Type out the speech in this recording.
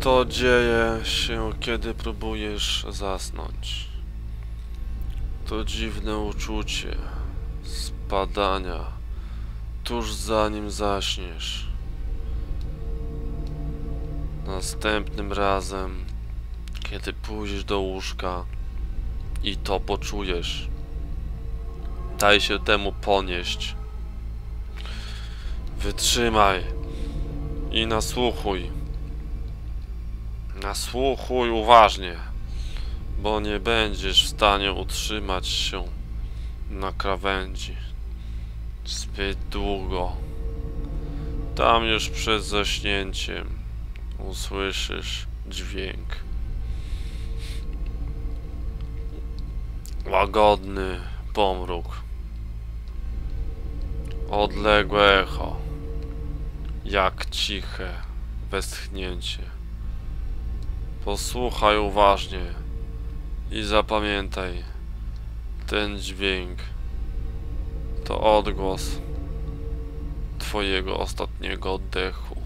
To dzieje się, kiedy próbujesz zasnąć. To dziwne uczucie spadania tuż zanim zaśniesz. Następnym razem, kiedy pójdziesz do łóżka i to poczujesz, daj się temu ponieść. Wytrzymaj i nasłuchuj. Nasłuchuj uważnie, bo nie będziesz w stanie utrzymać się na krawędzi zbyt długo. Tam już przed zaśnięciem usłyszysz dźwięk. Łagodny pomruk. Odległe echo. Jak ciche westchnięcie. Posłuchaj uważnie i zapamiętaj, ten dźwięk to odgłos Twojego ostatniego oddechu.